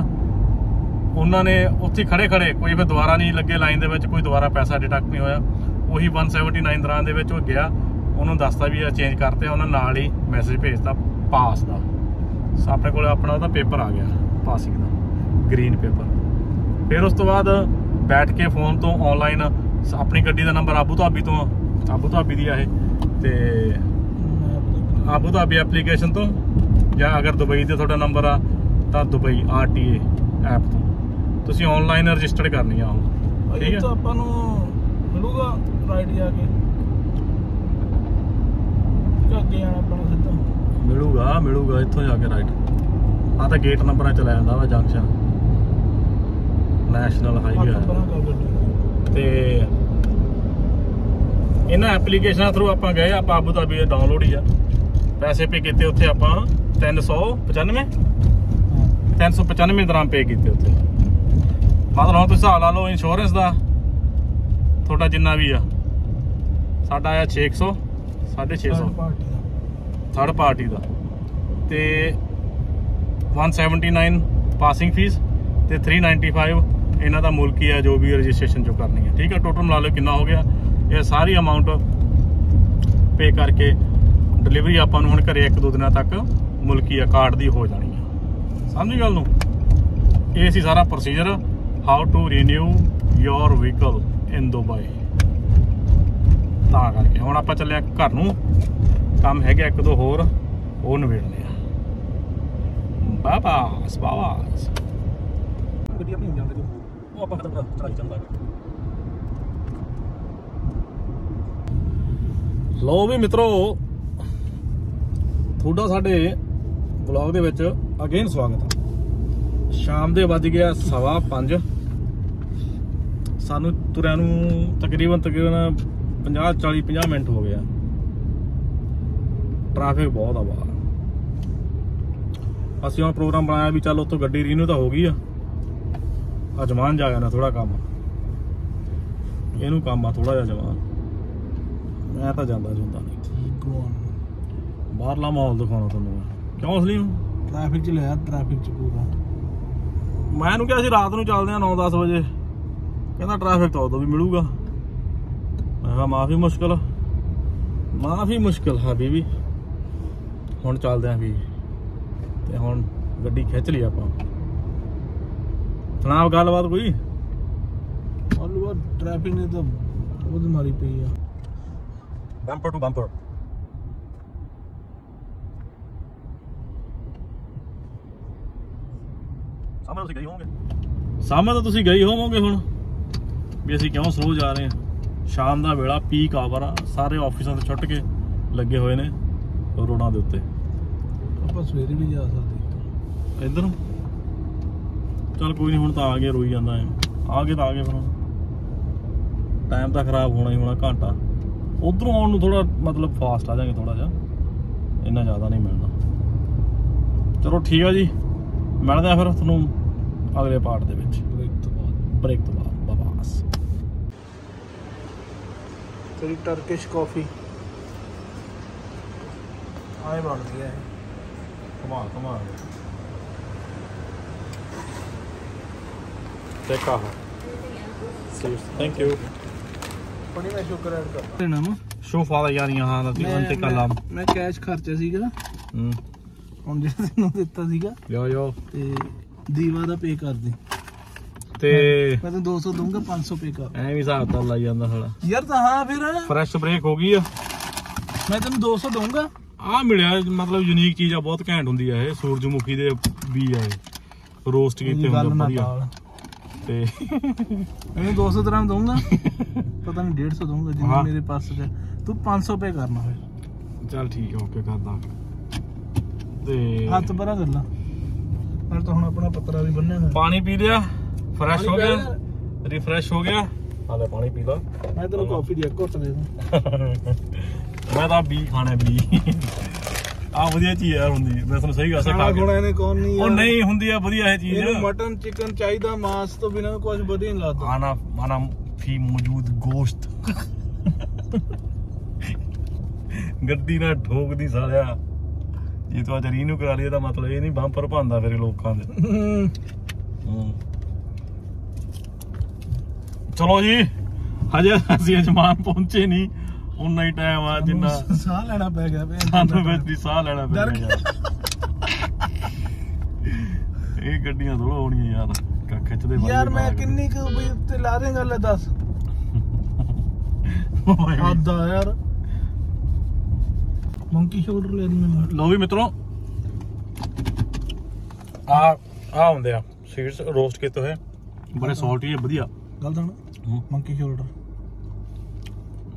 ਉਹਨਾਂ ਨੇ ਉੱਥੇ ਖੜੇ ਖੜੇ ਕੋਈ ਫਿਰ ਦੁਬਾਰਾ ਨਹੀਂ ਲੱਗੇ ਲਾਈਨ ਦੇ ਵਿੱਚ ਕੋਈ ਦੁਬਾਰਾ ਪੈਸਾ ਡਿਟੈਕਟ ਨਹੀਂ ਹੋਇਆ। ਉਹੀ 179 ਦਰਾਂ ਦੇ ਵਿੱਚ ਉਹ ਗਿਆ। ਉਹਨੂੰ ਦੱਸਤਾ ਵੀ ਇਹ ਚੇਂਜ ਕਰਤੇ ਉਹਨਾਂ ਨਾਲ ਹੀ ਮੈਸੇਜ ਭੇਜਤਾ। ਪਾਸ ਦਾ। ਸੋ ਆਪਣੇ ਕੋਲ ਆਪਣਾ ਉਹਦਾ ਪੇਪਰ ਆ ਗਿਆ ਪਾਸਿੰਗ ਦਾ ਗ੍ਰੀਨ ਪੇਪਰ। ਫਿਰ ਉਸ ਤੋਂ ਬਾਅਦ ਬੈਠ ਕੇ ਫੋਨ ਤੋਂ ਆਨਲਾਈਨ ਆਪਣੀ ਗੱਡੀ ਦਾ ਨੰਬਰ ਆਬੂ ਧਾਬੀ ਤੋਂ। ਆਬੂ ਧਾਬੀ ਦੀ ਆ ਇਹ ਤੇ ਆਬੂ ਧਾਬੀ ਐਪਲੀਕੇਸ਼ਨ ਤੋਂ ਜਾਂ ਅਗਰ ਦੁਬਈ ਦੇ ਤੁਹਾਡਾ ਨੰਬਰ ਆ ਤਾਂ ਦੁਬਈ ਆਰਟੀਏ ਐਪ ਤੋਂ। ਤੁਸੀਂ ਆਨਲਾਈਨ ਰਜਿਸਟਰ ਕਰਨੀ ਆ ਉਹ ਠੀਕ ਹੈ? ਤਾਂ ਆਪਾਂ ਨੂੰ ਮਿਲੂਗਾ ਰਾਈਟ ਜਾ ਕੇ। ਕਿ ਅੱਗੇ ਨੂੰ ਸਿੱਧਾ ਮਿਲੂਗਾ ਮਿਲੂਗਾ ਇੱਥੋਂ ਜਾ ਕੇ ਰਾਈਟ ਆ ਤਾਂ ਗੇਟ ਨੰਬਰਾਂ ਚ ਲੈ ਜਾਂਦਾ ਵਾ ਜੰਕਸ਼ਨ ਨੈਸ਼ਨਲ ਹਾਈਵੇ ਤੇ ਇਹਨਾਂ ਐਪਲੀਕੇਸ਼ਨਾਂ ਥਰੂ ਆਪਾਂ ਗਏ ਆਪਾਂ ਆਬੂ ਧਾਬੀ ਡਾਊਨਲੋਡ ਹੀ ਆ। ਪੈਸੇ ਪੇ ਕੀਤੇ ਉੱਥੇ ਆਪਾਂ 395 395 ਦਰਾਮ ਪੇ ਕੀਤੇ ਉੱਥੇ। ਮਤਲਬ ਹੁਣ ਤੁਸੀਂ ਹਿਸਾਬ ਲਾ ਲਓ ਇੰਸ਼ੋਰੈਂਸ ਦਾ ਤੁਹਾਡਾ ਜਿੰਨਾ ਵੀ ਆ ਸਾਡਾ ਆਇਆ 600 650 ਪਾਰਟੀ ਦਾ ਥਰਡ ਪਾਰਟੀ ਦਾ। ਤੇ 179 ਪਾਸਿੰਗ ਫੀਸ ਤੇ 395 ਇਹਨਾਂ ਦਾ ਮੁਲਕੀ ਆ ਜੋ ਵੀ ਰਜਿਸਟ੍ਰੇਸ਼ਨ ਜੋ ਕਰਨੀ ਹੈ। ਠੀਕ ਹੈ ਟੋਟਲ ਮਿਲਾ ਲਓ ਕਿੰਨਾ ਹੋ ਗਿਆ। ਇਹ ਸਾਰੀ ਅਮਾਉਂਟ ਪੇ ਕਰਕੇ ਡਿਲੀਵਰੀ ਆਪਾਂ ਨੂੰ ਹੁਣ ਘਰੇ ਇੱਕ ਦੋ ਦਿਨਾਂ ਤੱਕ ਮੁਲਕੀ ਆ ਕਾਰਡ ਦੀ ਹੋ ਜਾਣੀ ਹੈ। ਸਮਝੀ ਗੱਲ ਨੂੰ? ਇਹ ਸੀ ਸਾਰਾ procedure how to renew your vehicle in Dubai ਤਾਂ ਕਰਕੇ ਹੁਣ ਆਪਾਂ ਚੱਲੇ ਘਰ ਨੂੰ। ਕੰਮ ਹੈਗਾ ਇੱਕ ਦੋ ਹੋਰ ਉਹ ਨਵੇੜਨੇ ਆ ਬਾਬਾਸ ਬਾਬਾਸ ਗੱਡੀ ਆਪਣੀ ਜਾਂਦੇ ਉਹ ਆਪਾਂ ਖਤਮ ਚੜਾਈ ਚੱਲਦਾ ਲੋ ਵੀ ਮਿੱਤਰੋ ਤੁਹਾਡਾ ਸਾਡੇ ਵਲੌਗ ਦੇ ਵਿੱਚ ਅਗੇਨ ਸਵਾਗਤ ਹੈ ਸ਼ਾਮ ਦੇ ਵੱਜ ਗਿਆ ਸਵਾ 5 ਸਾਨੂੰ ਤੁਰਿਆਂ ਨੂੰ ਤਕਰੀਬਨ ਤਕਰੀਬਨ 50 40 50 ਮਿੰਟ ਹੋ ਗਿਆ ਟ੍ਰੈਫਿਕ ਬਹੁਤ ਆ ਬਾਹਰ। ਅਸੀਂ ਹੁਣ ਪ੍ਰੋਗਰਾਮ ਬਣਾਇਆ ਵੀ ਚੱਲ ਉੱਥੋਂ ਗੱਡੀ ਰੀਨੂ ਤਾਂ ਹੋ ਗਈ ਆ। ਅਜਮਾਨ ਜਾ ਗਿਆ ਨਾ ਥੋੜਾ ਕੰਮ। ਇਹਨੂੰ ਕੰਮ ਆ ਥੋੜਾ ਜਿਹਾ ਜਮਾਨ ਮੈਂ ਤਾਂ ਜਾਂਦਾ ਜੁੰਦਾ ਨਹੀਂ। ਬਾਹਰਲਾ ਮਾਹੌਲ ਦਿਖਾਉਣਾ ਤੁਹਾਨੂੰ ਮੈਂ। ਕਿਉਂ ਅਸਲੀਮ? ਟ੍ਰੈਫਿਕ ਚ ਲਿਆ ਟ੍ਰੈਫਿਕ ਚ ਪੂਰਾ। ਮੈਂ ਇਹਨੂੰ ਕਿਹਾ ਸੀ ਰਾਤ ਨੂੰ ਚੱਲਦੇ ਆ 9-10 ਵਜੇ। ਕਹਿੰਦਾ ਟ੍ਰੈਫਿਕ ਤਾਂ ਉਦੋਂ ਵੀ ਮਿਲੂਗਾ। ਮੈਂ ਕਿਹਾ ਮਾਫੀ ਮੁਸ਼ਕਲ ਮਾਫੀ ਮੁਸ਼ਕਲ ਹਬੀਬੀ ਹੁਣ ਚੱਲਦੇ ਆਂ ਵੀ ਤੇ ਹੁਣ ਗੱਡੀ ਖਿੱਚ ਲਈ ਆਪਾਂ। ਸੁਣਾਓ ਗੱਲਬਾਤ ਕੋਈ? ਆਲੂ ਟ੍ਰੈਫਿਕ ਨੇ ਤਾਂ ਬਹੁਤ ਮਾਰੀ ਪਈ ਆ। ਬੰਪਰ ਟੂ ਬੰਪਰ ਸਾਹਮਣੇ ਤੁਸੀਂ ਗਏ ਹੋਵੋਗੇ। ਸਾਹਮਣੇ ਤਾਂ ਤੁਸੀਂ ਗਏ ਹੋਵੋਗੇ ਹੁਣ। ਵੀ ਅਸੀਂ ਕਿਉਂ ਸਲੋ ਜਾ ਰਹੇ ਹਾਂ ਸ਼ਾਮ ਦਾ ਵੇਲਾ ਪੀਕ ਆਵਰ ਆ ਸਾਰੇ ਆਫਿਸਾਂ ਤੋਂ ਛੁੱਟ ਕੇ ਲੱਗੇ ਹੋਏ ਨੇ। ਰੋਡਾਂ ਦੇ ਉੱਤੇ। ਆਪਾਂ ਸਵੇਰੇ ਵੀ ਜਾ ਸਕਦੇ ਇੱਧਰ ਨੂੰ? ਚੱਲ ਕੋਈ ਨਹੀਂ ਹੁਣ ਤਾਂ ਆ ਗਏ ਰੋਈ ਜਾਂਦਾ ਐ। ਆ ਗਏ ਤਾਂ ਆ ਗਏ ਫਿਰ ਟਾਈਮ ਤਾਂ ਖਰਾਬ ਹੋਣਾ ਹੀ ਹੋਣਾ ਘੰਟਾ। ਉਧਰੋਂ ਆਉਣ ਨੂੰ ਥੋੜਾ ਮਤਲਬ ਫਾਸਟ ਆ ਜਾਾਂਗੇ ਥੋੜਾ ਜਿਹਾ। ਇੰਨਾ ਜ਼ਿਆਦਾ ਨਹੀਂ ਮਿਲਣਾ। ਚਲੋ ਠੀਕ ਆ ਜੀ। ਮਿਲਦੇ ਆ ਫਿਰ ਤੁਹਾਨੂੰ ਅਗਲੇ ਪਾਰਟ ਦੇ ਵਿੱਚ। ਬ੍ਰੇਕ ਤੋਂ ਬਾਅਦ। ਬ੍ਰੇਕ ਤੋਂ ਬਾਅਦ। ਬਾਬਾ ਬਸ ਤੇਰੀ ਟਰਕਿਸ਼ ਕਾਫੀ ਆਏ ਬਣਦੀ ਹੈ ਕਮਾ ਕਮਾ ਚੈੱਕ ਆ ਥੈਂਕ ਯੂ ਬੜੀ ਮੈਂ ਸ਼ੁਕਰ ਐਡ ਕਰਦਾ। ਲੈਣਾ ਵਾ ਸ਼ੋਫ ਆ ਯਾਰ ਯਹਾਂ ਦਾ ਮੈਂ- ਅੰਤੇ ਕਲਾਮ ਮੈਂ- ਮੈਂ ਕੈਸ਼ ਖਰਚਿਆ ਸੀਗਾ। ਹੂੰ। ਹੁਣ ਜਿਹੜਾ ਤੈਨੂੰ ਦਿੱਤਾ ਸੀਗਾ ਯੋ ਯੋ। ਤੇ ਦੀਵਾ ਦਾ ਪੇ ਕਰ ਦੇ। ਤੇ ਮੈਂ ਤੈਨੂੰ 200 ਦਊਂਗਾ 500 ਪੇ ਕਰ। ਐ ਵੀ ਹਿਸਾਬ ਤਾਂ ਲਾਈ ਜਾਂਦਾ ਸਾਲਾ। ਯਾਰ ਤਾਂ ਹਾਂ ਫਿਰ। ਫਰੈਸ਼ ਬ੍ਰੇਕ ਹੋ ਗਈ ਆ। ਮੈਂ ਤੈਨੂੰ 200 ਦਊਂਗਾ। ਆ ਮਿਲਿਆ ਮਤਲਬ ਯੂਨੀਕ ਚੀਜ਼ ਆ ਬਹੁਤ ਘੈਂਟ ਹੁੰਦੀ ਆ ਇਹ ਸੂਰਜਮੁਖੀ ਦੇ ਬੀ ਆ ਇਹ। ਰੋਸਟ ਕੀਤੇ ਹੁੰਦੇ ਵਧੀਆ। ਤੇ ਇਹਨੂੰ 200 ਦਰਾਮ ਦਊਂਗਾ। ਪਤਾ ਨਹੀਂ 150 ਦਊਂਗਾ ਜਿੰਨਾ। ਮੇਰੇ ਪਾਸ ਹੈ। ਤੂੰ 500 ਪੇ ਕਰਨਾ ਫਿਰ। ਚੱਲ ਠੀਕ ਆ ਓਕੇ ਕਰਦਾ। ਤੇ ਹੱਥ ਪਰਾਂ ਕਰ ਲਾ। ਪਰ ਤਾਂ ਹੁਣ ਆਪਣਾ ਪੱਤਰਾ ਵੀ ਬੰਨਿਆ ਹੋਇਆ। ਪਾਣੀ ਪੀ ਲਿਆ ਫਰੈਸ਼ ਹੋ ਗਿਆ। ਰਿਫਰੈਸ਼ ਹੋ ਗਿਆ। ਆ ਲੈ ਪਾਣੀ ਪੀ ਲਾ। ਮੈਂ ਤੈਨੂੰ ਕਾਫੀ ਦੀ ਇੱਕ ਘੁੱਟ ਦੇ ਦੂੰ। ਮੈਂ ਤਾਂ ਬੀ ਖਾਣਾ ਬੀ। ਆ ਵਧੀਆ ਚੀਜ਼ ਯਾਰ ਹੁੰਦੀ ਮੈਂ ਤੁਹਾਨੂੰ ਸਹੀ ਗੱਲ ਖੁਣਾ ਕੇ ਇਹਨੇ ਕੌਣ ਨਹੀਂ ਉਹ ਨਹੀਂ ਹੁੰਦੀ ਆ ਵਧੀਆ ਇਹ ਚੀਜ਼। ਇਹਨੂੰ ਮਟਨ ਚਿਕਨ ਚਾਹੀਦਾ ਮਾਸ ਤੋਂ ਬਿਨਾਂ ਕੁਝ ਵਧੀਆ ਨਹੀਂ ਲੱਗਦਾ। ਆਨਾ ਆਨਾ ਫੀ ਮੌਜੂਦ ਗੋਸ਼ਤ। ਗੱਡੀ ਨਾਲ ਠੋਕਦੀ ਸਾਲਿਆ। ਜੇ ਤੂੰ ਅੱਜ ਰੀਨੂ ਕਰਾ ਲਈ ਇਹਦਾ ਮਤਲਬ ਇਹ ਨਹੀਂ ਬੰਪਰ ਭਾਂਦਾ ਫਿਰ ਲੋਕਾਂ ਦੇ। ਚਲੋ ਜੀ ਹਜੇ ਅਸੀਂ ਅਜਮਾਨ ਪਹੁੰਚੇ ਨਹੀਂ। ਉਨਾ ਹੀ ਟਾਈਮ ਆ ਜਿੰਨਾ ਸਾਹ ਲੈਣਾ ਪੈ ਗਿਆ ਵੇ। ਸਾਨੂੰ ਵਿੱਚ ਦੀ ਸਾਹ ਲੈਣਾ ਪੈਣਾ ਯਾਰ ਇਹ ਗੱਡੀਆਂ ਥੋੜਾ ਹੋਣੀਆਂ ਯਾਰ ਖਿੱਚਦੇ ਯਾਰ ਮੈਂ। ਕਿੰਨੀ ਕੁ ਵੀ ਉੱਤੇ ਲਾ ਦੇਂਗਾ ਲੈ ਦੱਸ। ਓਏ। ਵੀ। ਹੱਦ ਆ ਯਾਰ। ਮੰਕੀ ਸ਼ੋਲਡਰ ਲੈ ਲਈ ਮੈਨੂੰ ਲੋ ਵੀ ਮਿੱਤਰੋ। ਆ ਆ ਹੁੰਦੇ ਆ। ਸੀਡਸ ਰੋਸਟ ਕੀਤੇ ਹੋਏ। ਬੜੇ ਸੌਲਟੀ ਹੈ ਵਧੀਆ। ਗੱਲ ਤਾਂ ਮੰਕੀ ਸ਼ੋਲਡਰ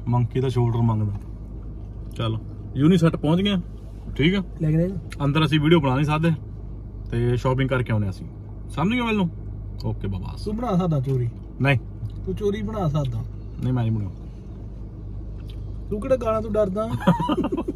ਮੰਕੀ ਦਾ ਸ਼ੋਲਡਰ ਮੰਗਦਾ। ਚੱਲ ਯੂਨੀ ਸੈਟ ਪਹੁੰਚ ਗਏ ਆ। ਠੀਕ ਆ? ਲੈ ਕੇ ਅੰਦਰ ਅਸੀਂ ਵੀਡੀਓ ਬਣਾ ਨਹੀਂ ਸਕਦੇ ਤੇ ਸ਼ਾਪਿੰਗ ਕਰਕੇ ਆਉਨੇ ਅਸੀਂ। ਸਮਝ ਗਏ ਮੈਨੂੰ? ਓਕੇ ਬਾਬਾਸ ਤੂੰ ਬਣਾ ਸਕਦਾ ਚੋਰੀ? ਨਹੀਂ। ਤੂੰ ਚੋਰੀ ਬਣਾ ਸਕਦਾ ਨਹੀਂ ਮੈਂ ਨਹੀਂ ਬਣਾਉ ਤੂੰ ਕਿਹੜਾ ਗਾਣਾ ਤੂੰ ਡਰਦਾ?